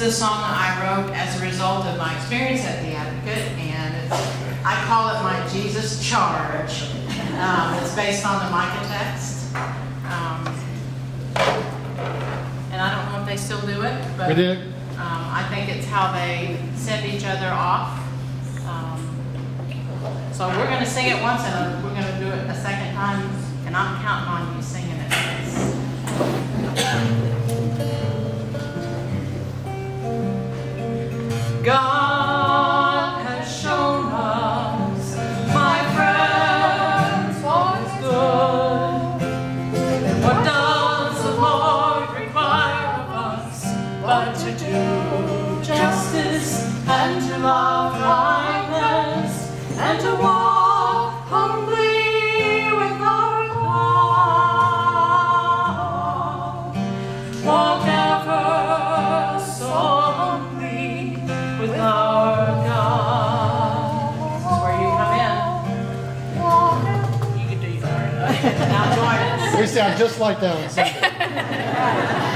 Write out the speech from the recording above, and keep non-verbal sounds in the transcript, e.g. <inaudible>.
is a song I wrote as a result of my experience at the Advocate, and I call it my Jesus Charge. Um, it's based on the Micah text. Um, and I don't know if they still do it, but. Um, I think it's how they send each other off. Um, so we're going to sing it once, and we're going to do it a second time, and I'm counting on you singing it. God has shown us, my friends, good. What does the Lord require of us but to do justice and to love kindness and to walk We sound just like that on Sunday. <laughs>